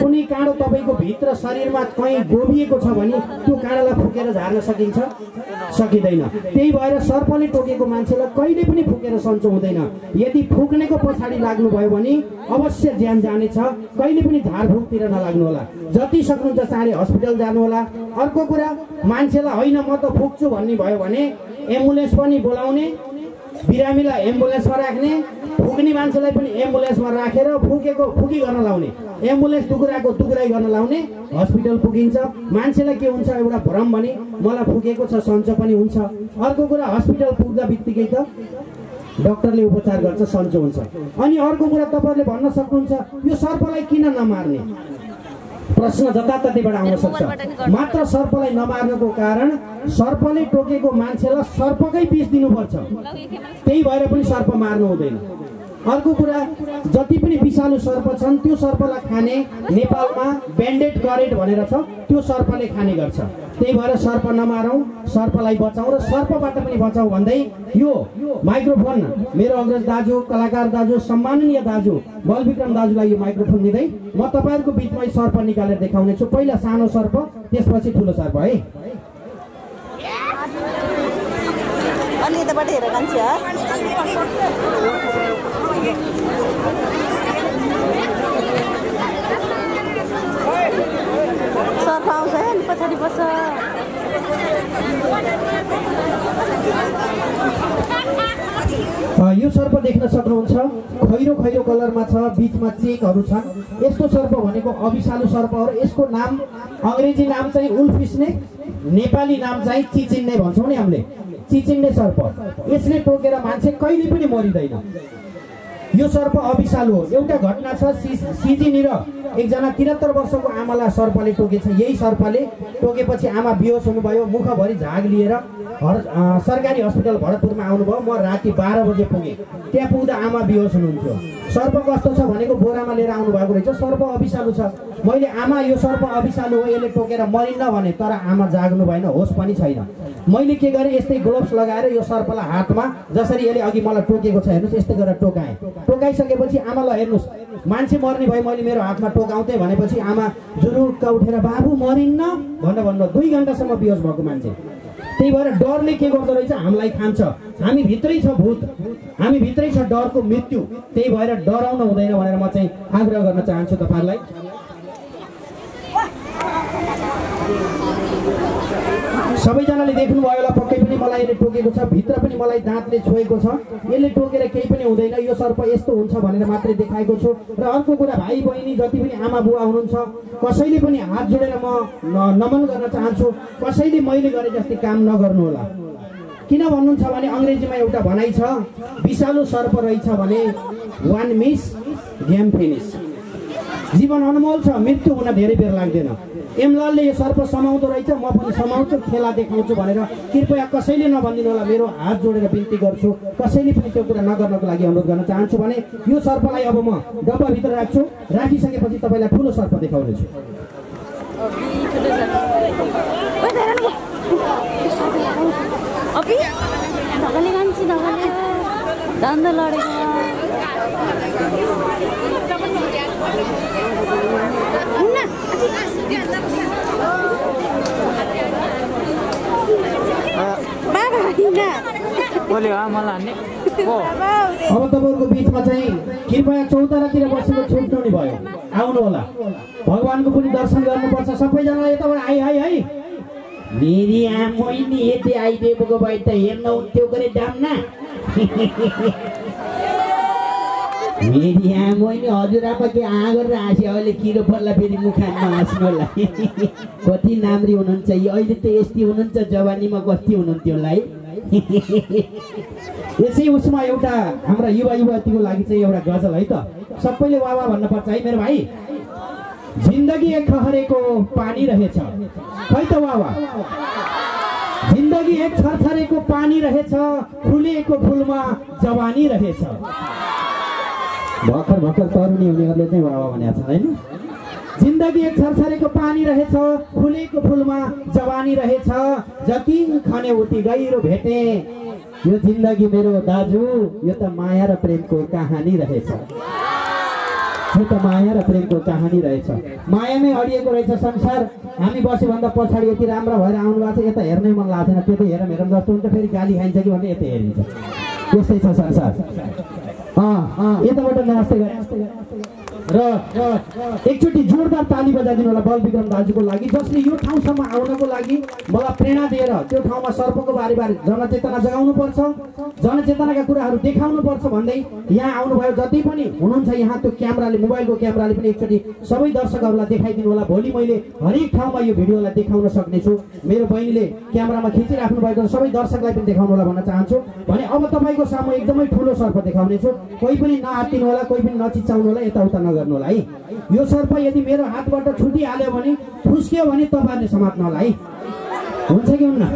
कुनै काँडो तपाईँको भित्र शरीरमा कहीँ गोबिएको छ भने त्यो काँडालाई फुकेर झार्न सकिन्छ? सकिँदैन। त्यही भएर सर्पले टोकेको मान्छेलाई कहिले पनि फुकेर सन्चो हुँदैन। यदि फुक्नेको पछाडि लाग्नुभयो भने अवश्य ज्यान जानेछ। कहिले पनि झारफुकतिर नलाग्नु होला जति सक्नुहुन्छ चाँडै हस्पिटल जानु होला अर्को कुरा मान्छेलाई होइन म त फुक्छु भन्ने भयो भने एम्बुलेन्स पनि बोलाउने बिरामीलाई एम्बुलेन्समा राख्ने फुक्ने मान्छेलाई पनि एम्बुलेन्समा राखेर फुकेको फुकी गर्न लाउने। एम्बुलेन्स टुक्राको टुक्राइ गर्न लाउने हस्पिटल पुगिन्छ मान्छेलाई के हुन्छ एउटा भ्रम भने मलाई फुकेको छ सन्चो पनि हुन्छ। अर्को कुरा हस्पिटल पुग्दा बित्तिकै त डक्टरले उपचार गर्छ सन्चो हुन्छ। अनि अर्को कुरा तपाईँहरूले भन्न सक्नुहुन्छ यो सर्पलाई किन नमार्ने? प्रश्न जताततैबाट आउन सक्छ। मात्र सर्पलाई नमार्नुको कारण सर्पले टोकेको मान्छेलाई सर्पकै विष दिनुपर्छ। त्यही भएर पनि सर्प मार्नु हुँदैन। अर्को कुरा जति पनि विषालु सर्प छन् त्यो सर्पलाई खाने नेपालमा ब्यान्डेड करेट भनेर छ त्यो सर्पले खाने गर्छ। त्यही भएर सर्प नमारौँ सर्पलाई बचाउँ र सर्पबाट पनि बचाउँ भन्दै यो माइक्रोफोन मेरो अग्रज दाजु कलाकार दाजु सम्माननीय दाजु बलविक्रम दाजुलाई यो माइक्रोफोन दिँदै म तपाईँहरूको बिचमै सर्प निकालेर देखाउने छु। पहिला सानो सर्प त्यसपछि ठुलो सर्प है? अनि यताबाट हेरेर जान्छ आउँछ है अनि पछाडि यो सर्प देख्न सक्नुहुन्छ। खैरो खैरो कलरमा छ बिचमा चेकहरू छन्। यस्तो सर्प भनेको अभिसालु सर्प हो यसको नाम अङ्ग्रेजी नाम चाहिँ उल्फ स्नेक नेपाली नाम चाहिँ चिचिन्ने भन्छौँ नि हामीले। चिचिन्ने सर्प। यसले टोकेर मान्छे कहिले पनि मरिँदैन। यो सर्प अभिसालु हो। एउटा घटना छ सि सिजीनिर एकजना त्रिहत्तर वर्षको आमालाई सर्पले टोकेछ। यही सर्पले टोकेपछि आमा बिहोस हुनुभयो मुखभरि झाग लिएर हर सरकारी हस्पिटल भरतपुरमा आउनुभयो। म राति बाह्र बजे पुगेँ। त्यहाँ पुग्दा आमा बिहोस हुनुहुन्थ्यो। सर्प कस्तो छ भनेको बोरामा लिएर आउनुभएको रहेछ। सर्प अभिसालु छ। मैले आमा यो सर्प अभिसालु हो यसले टोकेर मरिन्न भने तर आमा जाग्नु भएन होस पनि छैन। मैले के गरेँ यस्तै ग्लोभ्स लगाएर यो सर्पलाई हातमा जसरी यसले अघि मलाई टोकेको छ हेर्नुहोस् यस्तै गरेर टोकाएँ। टोकाइसकेपछि आमालाई हेर्नुहोस् मान्छे मर्ने भए मैले मेरो हातमा टोकाउँथेँ भनेपछि आमा जुरुक्क उठेर बाबु मरिन्न! भनेर भन्नु दुई घन्टासम्म बिहोस भएको मान्छे। त्यही भएर डरले के गर्दो रहेछ? हामीलाई खान्छ हामी भित्रै छ भूत। हामी भित्रै छ डरको मृत्यु। त्यही भएर डराउन हुँदैन भनेर म चाहिँ आग्रह गर्न चाहन्छु तपाईँहरूलाई। सबैजनाले देख्नुभयो होला पक्कै पनि मलाई यसले टोकेको छ भित्र पनि मलाई दाँतले छोएको छ। यसले टोकेर केही पनि हुँदैन। यो सर्प यस्तो हुन्छ भनेर मात्रै देखाएको छु। र अर्को कुरा भाइ बहिनी जति पनि आमा बुवा हुनुहुन्छ कसैले पनि हात जोडेर म नमन गर्न चाहन्छु। कसैले मैले गरे जस्तै काम नगर्नु होला। किन भन्नुहुन्छ भने अङ्ग्रेजीमा एउटा भनाइ छ विषालु सर्प रहेछ भने वान मिस गेम फिनिस जीवन अनमोल छ मृत्यु हुन धेरै बेर लाग्दैन। एमलालले यो सर्प समाउँदो रहेछ म पनि समाउँछु खेला देखाउँछु भनेर कृपया कसैले नभनिदिनु होला मेरो हात जोडेर बिन्ती गर्छु। कसैले पनि त्यो कुरा नगर्नको लागि अनुरोध गर्न चाहन्छु भने यो सर्पलाई अब म डब्बाभित्र राख्छु। राखिसकेपछि तपाईँलाई ठुलो सर्प देखाउनेछु। लडेको। हो हो अब तपाईँहरूको बिचमा चाहिँ कृपया चौतारातिर बसेको छुट्नु नि भयो। आउनु होला भगवान्को पनि दर्शन गर्नुपर्छ। सबैजनालाई यताबाट आइ आइ है मेरी आमै नि यति आइदिएको भए त हेर्न हुन्थ्यो गरे डाम्ना मेरी आमै नि हजुरआमा के आ गरेर हाँसे अहिले किरो पर्ला फेरि मुखानमा हाँस्नु कति नाम्री हुनुहुन्छ यो अहिले त यस्तै हुनुहुन्छ जवानीमा कति हुनुहुन्थ्यो होला है यसै उसमा एउटा हाम्रा युवा युवतीको लागि चाहिँ एउटा गजल है त सबैले वावा भन्नुपर्छ है मेरो भाइ जिन्दगी एक ठहरेको पानी रहेछ खै त वावा जिन्दगी एक छरछरेको पानी रहेछ फुलेको फुलमा जवानी रहेछ भर्खर भर्खर तरुणी हुनेहरूले चाहिँ वावा भनेको छ होइन? जिन्दगी एक छरछरेको पानी रहेछ फुलेको फुलमा जवानी रहेछ जति खने उति गहिरो भेटे। यो जिन्दगी मेरो दाजु यो त माया र प्रेमको कहानी रहेछ। यो त माया र प्रेमको कहानी रहेछ। मायामै अडिएको रहेछ संसार। हामी बस्योभन्दा पछाडि यति राम्रो भएर आउनु भएको छ यता हेर्नै मन लाग्दैन त्यो त हेरौँ हेरौँ जस्तो हुन्छ फेरि गाली खाइन्छ कि भन्ने यता हेरिन्छ। त्यस्तै छ संसार। अँ अँ यताबाट नमस्ते गरे र एकचोटि जोरदार ताली बजाइदिनु होला बल विक्रम दाजुको लागि। जसले यो ठाउँसम्म आउनको लागि मलाई प्रेरणा दिएर त्यो ठाउँमा सर्पको बारेबारे जनचेतना जगाउनु पर्छ जनचेतनाका कुराहरू देखाउनु पर्छ भन्दै यहाँ आउनुभयो। जति पनि हुनुहुन्छ यहाँ त्यो क्यामेराले मोबाइलको क्यामेराले पनि एकचोटि सबै दर्शकहरूलाई देखाइदिनु होला भोलि मैले हरेक ठाउँमा यो भिडियोलाई देखाउन सक्नेछु। मेरो बहिनीले क्यामेरामा खिचिराख्नु भएको सबै दर्शकलाई पनि देखाउनु होला भन्न चाहन्छु। भने अब तपाईँको सामु एकदमै ठुलो सर्प देखाउनेछु। कोही पनि नआत्तिनु होला कोही पनि नचिचाउनु होला यताउता नगर्नु। होला है यो सर्प यदि मेरो हातबाट छुटिहाल्यो भने फुस्क्यो भने तपाईँहरूले समात्नु होला है हुन्छ कि हुन्न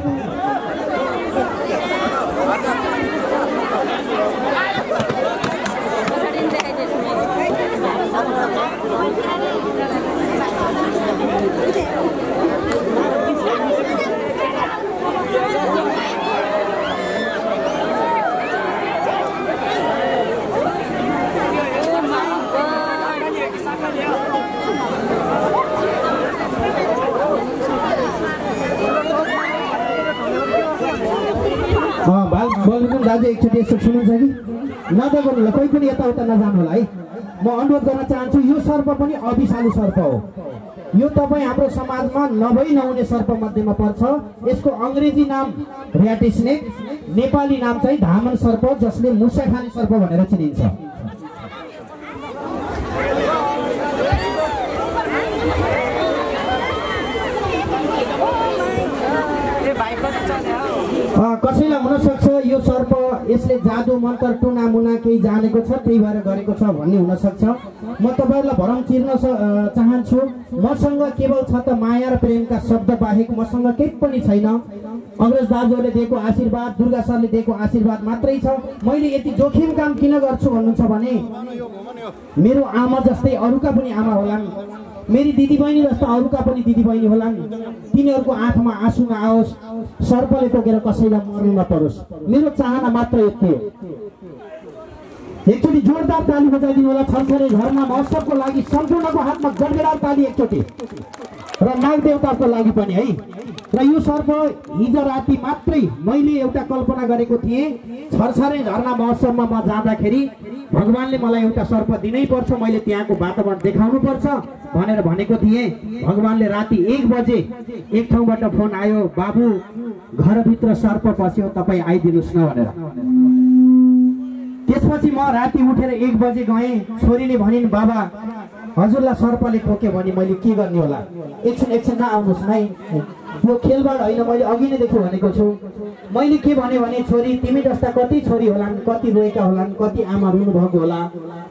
बाल दाजु एकचोटि यसो सुन्नुहुन्छ कि नदगर्नु होला कोही पनि यताउता नजानु होला है? म अनुरोध गर्न चाहन्छु यो सर्प पनि अभिशालु सर्प हो। यो तपाईँ हाम्रो समाजमा नभई नहुने सर्प मध्येमा पर्छ। यसको अङ्ग्रेजी नाम ऱ्याट नेपाली नाम चाहिँ धामन सर्प जसले मुसा खाने सर्प भनेर चिनिन्छ। कसैलाई हुनसक्छ? यो सर्प यसले जादु मन्त्र टुना मुना केही जानेको छ त्यही भएर गरेको छ भन्ने हुनसक्छ। म तपाईँहरूलाई भरम चिर्न चाहन्छु। मसँग केवल छ त माया र प्रेमका शब्द बाहेक मसँग केही पनि छैन। अङ्ग्रेज दाजुहरूले दिएको आशीर्वाद दुर्गा सरले दिएको आशीर्वाद मात्रै छ। मैले यति जोखिम काम किन गर्छु भन्नुहुन्छ भने मेरो आमा जस्तै अरूका पनि आमा होलान्। मेरी दिदीबहिनी जस्तो अरूका पनि दिदीबहिनी होलान्। तिनीहरूको आँखामा आँसु नआओस्। सर्पले टोकेर कसैलाई मर्नु नपरोस्। मेरो चाहना मात्र यति हो एकचोटि जोरदार ताली बजाइदिनु होला। छरछरे झरना महोत्सवको लागि सम्पूर्णको हातमा गडगडार ताली एकचोटि। र नाग देवताको लागि पनि है। र यो सर्प हिजो राति मात्रै मैले एउटा कल्पना गरेको थिएँ छरछरे झरना महोत्सवमा म जाँदाखेरि भगवान्ले मलाई एउटा सर्प दिनै पर्छ मैले त्यहाँको वातावरण देखाउनु पर्छ भनेर भनेको थिएँ। भगवान्ले राति एक बजे एक ठाउँबाट फोन आयो बाबु घरभित्र सर्प पस्यो तपाईँ आइदिनुहोस् न भनेर। त्यसपछि म राति उठेर एक बजे गएँ। छोरीले भनिन् बाबा हजुरलाई सर्पले ठोक्यो भने मैले के गर्ने होला? एकछिन एकछिन नआउनुहोस् नै। यो खेलबाट होइन मैले अघि नैदेखि भनेको छु। मैले के भने भने छोरी तिमी जस्ता कति छोरी होलान् कति रोएका होलान् कति आमा रुनुभएको होला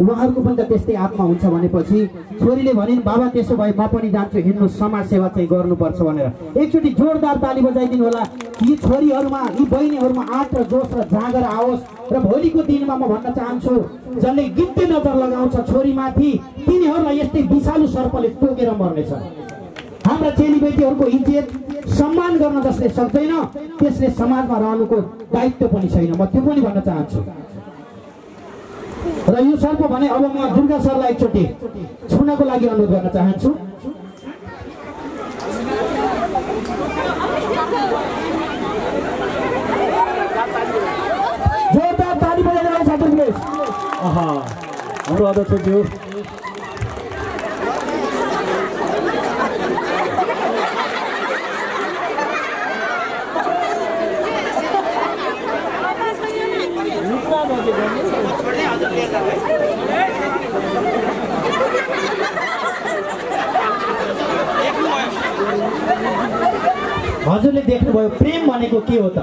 उहाँहरूको पनि त त्यस्तै आत्मा हुन्छ भनेपछि छोरीले भनिन् बाबा त्यसो भए म पनि जान्छु हिँड्नु समाज सेवा चाहिँ गर्नुपर्छ भनेर। एकचोटि जोरदार ताली बजाइदिनु होला। यी छोरीहरूमा यी बहिनीहरूमा आँट र जोस र जाँगर आओस् र भोलिको दिनमा म भन्न चाहन्छु जसले गित्ते नजर लगाउँछ छोरीमाथि तिनीहरूलाई यस्तै विषालु सर्पले टोकेर मर्नेछ। हाम्रा चेलीबेटीहरूको इज्जत सम्मान गर्न जसले सक्दैन त्यसले समाजमा रहनुको दायित्व पनि छैन। म त्यो पनि भन्न चाहन्छु। र यो सर्प भने अब म दुर्गा सरलाई एकचोटि छुनको लागि अनुरोध गर्न चाहन्छु। हाम्रो अध्यक्षज्यू हजुरले देख्नुभयो प्रेम भनेको के हो त?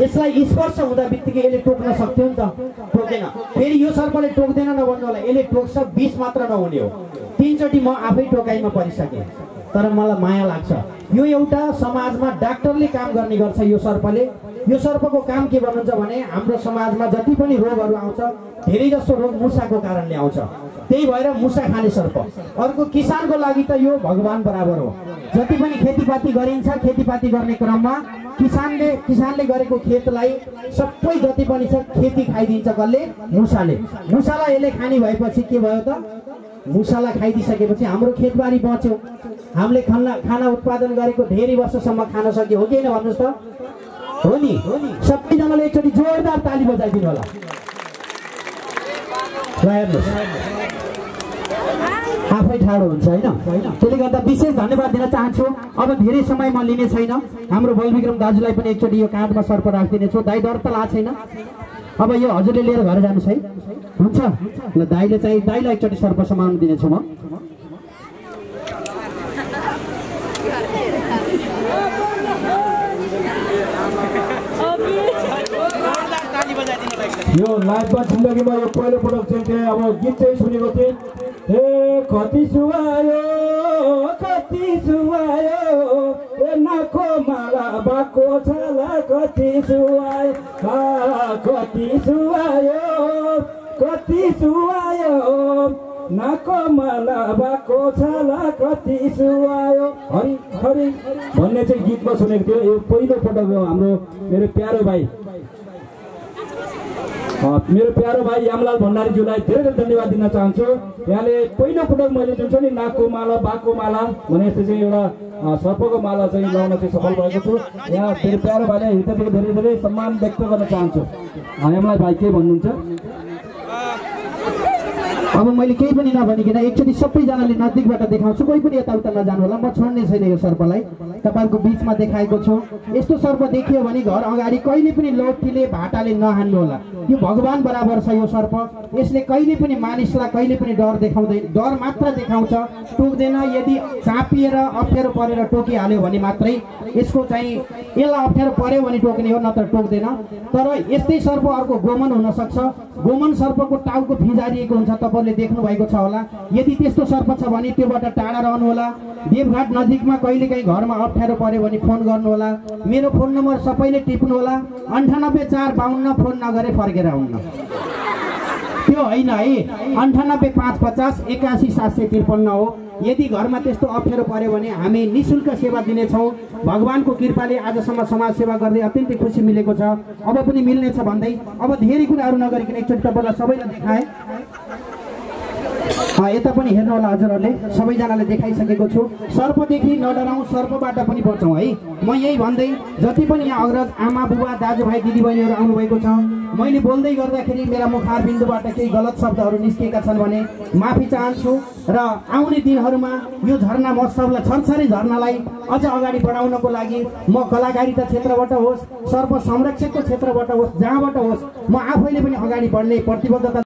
यसलाई स्पर्श हुँदा बित्तिकै यसले टोक्न सक्थ्यो नि त। टोकेन। फेरि यो सर्पले टोक्दैन नभन्नु होला। यसले टोक्छ बिस मात्र नहुने हो। तिनचोटि म आफै टोकाइमा परिसकेँ। तर मलाई माया लाग्छ। यो एउटा समाजमा डाक्टरले काम गर्ने गर्छ यो सर्पले। यो सर्पको काम के भन्नुहुन्छ भने हाम्रो समाजमा जति पनि रोगहरू आउँछ धेरै जसो रोग मुसाको कारणले आउँछ। त्यही भएर मुसा खाने सर्प। अर्को किसानको लागि त यो भगवान बराबर हो। जति पनि खेतीपाती गरिन्छ खेतीपाती गर्ने क्रममा किसानले किसानले गरेको खेतलाई सबै जति पनि छ खेती खाइदिन्छ कसले? मुसाले। मुसालाई यसले खाने भएपछि के भयो त? मुसालाई खाइदिइसकेपछि हाम्रो खेतबारी बच्यो। हामीले खाना खाना उत्पादन गरेको धेरै वर्षसम्म खान सक्यो। हो कि होइन भन्नुहोस् त? हो नि? सबैजनाले एकचोटि जोरदार ताली बजाइदिनु होला। हेर्नुहोस्। आफै ठाडो हुन्छ होइन? त्यसले गर्दा विशेष धन्यवाद दिन चाहन्छु। अब धेरै समय म लिने छैन। हाम्रो बलविक्रम दाजुलाई पनि एकचोटि यो काँधमा सर्प राखिदिनेछु। दाइ डर त लाएको छैन। अब यो हजुरले लिएर घर जानुहोस् है। हुन्छ? ल दाइले चाहिँ दाइलाई एकचोटि सर्प समाउनु दिनेछु म। यो लाइफमा जिन्दगीमा यो पहिलोपटक चाहिँ थिएँ अब गीत चाहिँ सुनेको थिएँ ए कति सुहायो कति सुहायो ए नाको माला बाको छाला कति सुहायो कति सुहायो कति सुहायो नाको माला बाको छाला कति सुहायो हरि हरि भन्ने चाहिँ गीतमा सुनेको थियो यो पहिलोपटक हाम्रो मेरो प्यारो भाइ मेरो प्यारो भाइ यामलाल भण्डारीज्यूलाई धेरै धेरै धन्यवाद दिन चाहन्छु। यहाँले पहिलो पटक मैले जुन छ नि नाकको माला बाघको माला भने जस्तो चाहिँ एउटा सर्पको माला चाहिँ लगाउन चाहिँ सफल भएको छु। यहाँ मेरो प्यारो भाइलाई हृदयदेखि धेरै धेरै सम्मान व्यक्त गर्न चाहन्छु। यामलाल भाइ के भन्नुहुन्छ? अब मैले केही पनि नभनिकन एकचोटि सबैजनाले नजिकबाट देखाउँछु। कोही पनि यताउता नजानु होला। म छोड्ने छैन यो सर्पलाई। तपाईँहरूको बिचमा देखाएको छु। यस्तो सर्प देखियो भने घर अगाडि कहिले पनि लोठीले भाटाले नहान्नु होला। यो भगवान बराबर छ यो सर्प। यसले कहिले पनि मानिसलाई कहिले पनि डर देखाउँदैन। डर मात्र देखाउँछ। टोक्दैन। यदि चापिएर अप्ठ्यारो परेर टोकिहाल्यो भने मात्रै यसको चाहिँ यसलाई अप्ठ्यारो पर्यो भने टोक्ने हो नत्र टोक्दैन। तर यस्तै सर्प अर्को गोमन हुनसक्छ गोमन सर्पको टाउको फिजारिएको हुन्छ। तपाईँले देख्नु भएको छ होला। यदि त्यस्तो सर्प छ भने त्योबाट टाढा रहनु होला देवघाट नजिकमा कहिलेकाहीँ घरमा अप्ठ्यारो पर्यो भने फोन गर्नु होला मेरो फोन नम्बर सबैले टिप्नु होला अन्ठानब्बे चार बाहन्न फोन नगरे फर्केर आउन्न त्यो होइन है। अन्ठानब्बे पाँच पचास एकासी सात सय त्रिपन्न हो। यदि घरमा त्यस्तो अप्ठ्यारो पर्यो भने हामी नि शुल्क सेवा दिनेछौँ। भगवान्को कृपाले आजसम्म समाज सेवा गर्दै अत्यन्तै खुसी मिलेको छ। अब पनि मिल्नेछ भन्दै। अब धेरै कुराहरू नगरिकन एकचोटि तपाईँलाई सबैलाई देखाएँ। यता पनि हेर्नु होला हजुरहरूले। सबैजनाले देखाइसकेको छु। सर्पदेखि नडराउँ सर्पबाट पनि बचौँ है। म यही भन्दै जति पनि यहाँ अग्रज आमा बुबा दाजुभाइ दिदीबहिनीहरू आउनुभएको छ मैले बोल्दै गर्दाखेरि मेरा मुखार बिन्दुबाट केही गलत शब्दहरू निस्किएका छन् भने माफी चाहन्छु र आउने दिनहरूमा यो झरना महोत्सवलाई छरछरी झरनालाई अझ अगाडि बढाउनको लागि म कलाकारिता क्षेत्रबाट होस् सर्प संरक्षकको क्षेत्रबाट होस् जहाँबाट होस् म आफैले पनि अगाडि बढ्ने प्रतिबद्धता